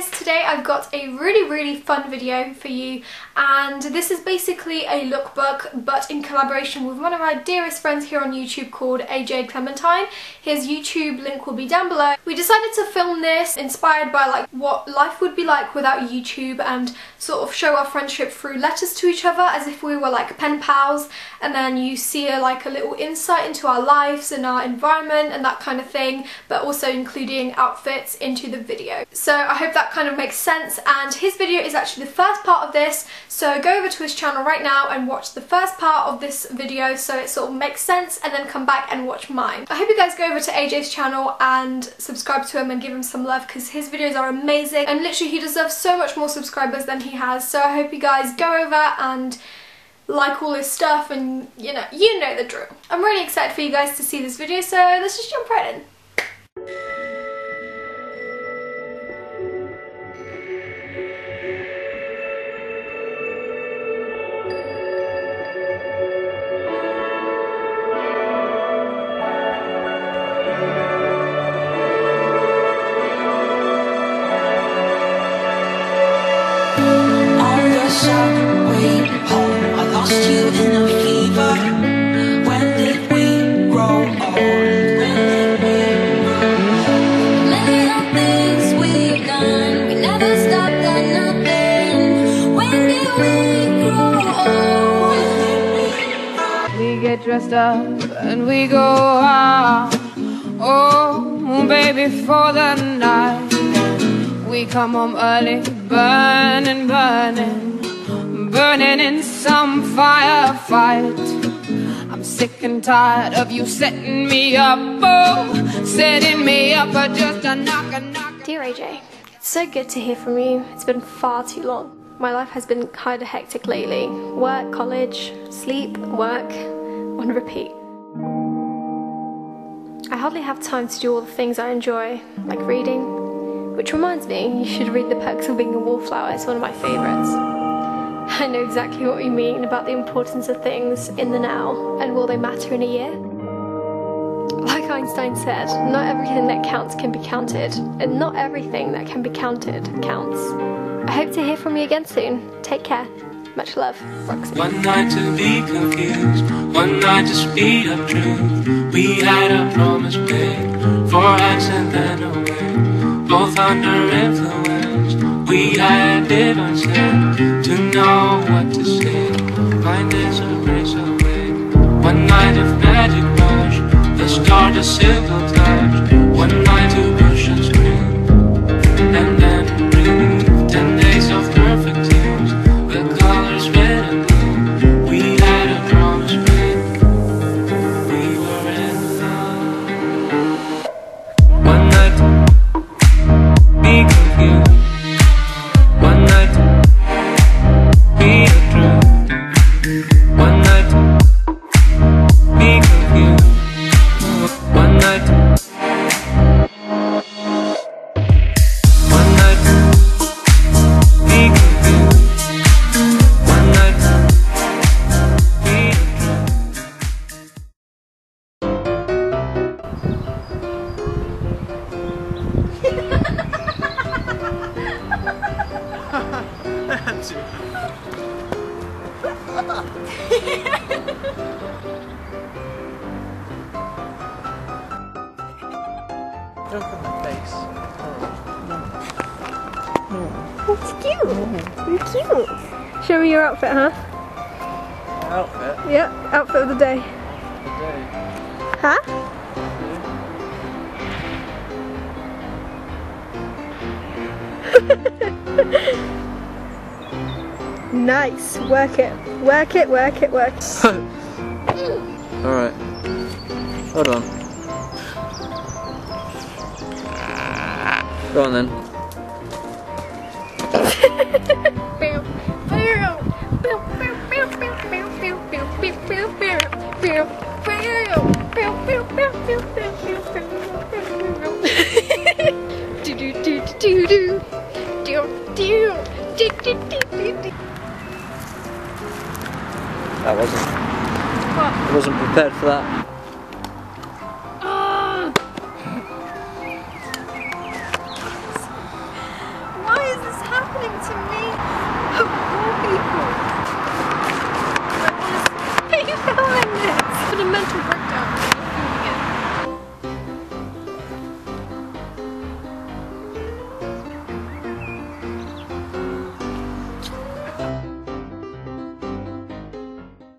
guys, today I've got a really really fun video for you and this is basically a lookbook but in collaboration with one of my dearest friends here on YouTube called AJ Clementine. His YouTube link will be down below. We decided to film this inspired by like what life would be like without YouTube and sort of show our friendship through letters to each other as if we were like pen pals and then you see a, like a little insight into our lives and our environment and that kind of thing but also including outfits into the video. So I hope that kind of makes sense and his video is actually the first part of this so go over to his channel right now and watch the first part of this video so it sort of makes sense and then come back and watch mine. I hope you guys go over to AJ's channel and subscribe to him and give him some love because his videos are amazing and literally he deserves so much more subscribers than he has so I hope you guys go over and like all his stuff and you know, you know the drill. I'm really excited for you guys to see this video so let's just jump right in. Get dressed up and we go out. Oh, baby, for the night. We come home early, burning, burning, burning in some firefight. I'm sick and tired of you setting me up, oh, setting me up for just a knock, a knock. Dear AJ, it's so good to hear from you. It's been far too long. My life has been kind of hectic lately. Work, college, sleep, work, on repeat. I hardly have time to do all the things I enjoy, like reading, which reminds me, you should read The Perks of Being a Wallflower, it's one of my favourites. I know exactly what you mean about the importance of things in the now, and will they matter in a year? Like Einstein said, not everything that counts can be counted, and not everything that can be counted counts. I hope to hear from you again soon. Take care. Much love, Roxy. One night to be confused, one night to speed up truth. We had a promise made, for us and away. Both under influence, we had divine sense to know what to say. Mind is a race away. One night of magic rush, the start a simple touch. One night to Look at my face. It's cute. You're cute. Show me your outfit, huh? Outfit Yep, outfit of the day. today. Huh? nice. Work it. Work it, work it, work it. Alright. Hold on. Go on then. That wasn't. I wasn't prepared for that. Why is this happening to me?